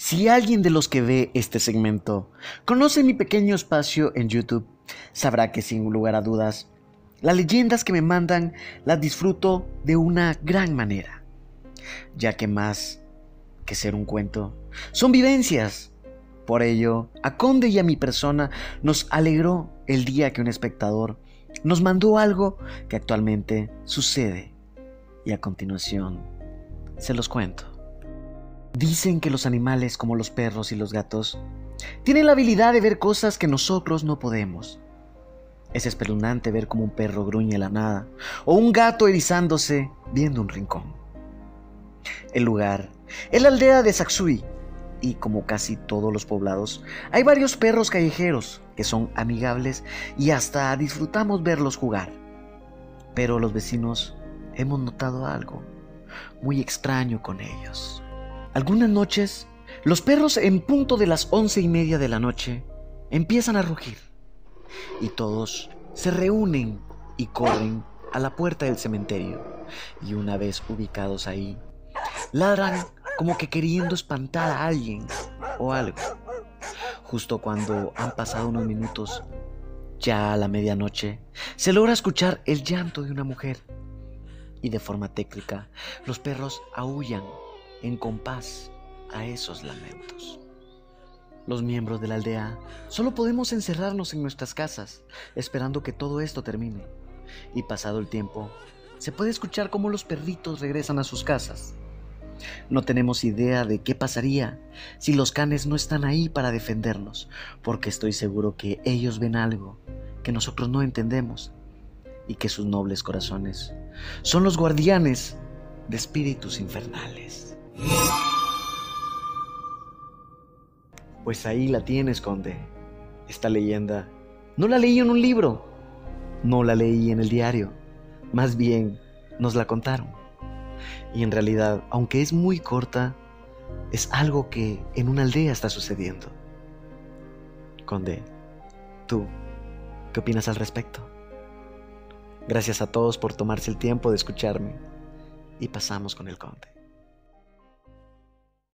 Si alguien de los que ve este segmento conoce mi pequeño espacio en YouTube, sabrá que sin lugar a dudas, las leyendas que me mandan las disfruto de una gran manera, ya que más que ser un cuento, son vivencias. Por ello, a Conde y a mi persona nos alegró el día que un espectador nos mandó algo que actualmente sucede y a continuación se los cuento. Dicen que los animales como los perros y los gatos tienen la habilidad de ver cosas que nosotros no podemos. Es espeluznante ver como un perro gruñe la nada o un gato erizándose viendo un rincón. El lugar es la aldea de Saksui y como casi todos los poblados, hay varios perros callejeros que son amigables y hasta disfrutamos verlos jugar. Pero los vecinos hemos notado algo muy extraño con ellos. Algunas noches, los perros en punto de las once y media de la noche empiezan a rugir y todos se reúnen y corren a la puerta del cementerio y una vez ubicados ahí, ladran como que queriendo espantar a alguien o algo. Justo cuando han pasado unos minutos, ya a la medianoche, se logra escuchar el llanto de una mujer y de forma técnica los perros aullan en compás a esos lamentos. Los miembros de la aldea solo podemos encerrarnos en nuestras casas esperando que todo esto termine. Y pasado el tiempo, se puede escuchar cómo los perritos regresan a sus casas. No tenemos idea de qué pasaría si los canes no están ahí para defendernos, porque estoy seguro que ellos ven algo que nosotros no entendemos y que sus nobles corazones son los guardianes de espíritus infernales. Pues ahí la tienes, conde. Esta leyenda. No la leí en un libro. No la leí en el diario. Más bien, nos la contaron. Y en realidad, aunque es muy corta, es algo que en una aldea está sucediendo. Conde, ¿tú qué opinas al respecto? Gracias a todos por tomarse el tiempo de escucharme y pasamos con el conde.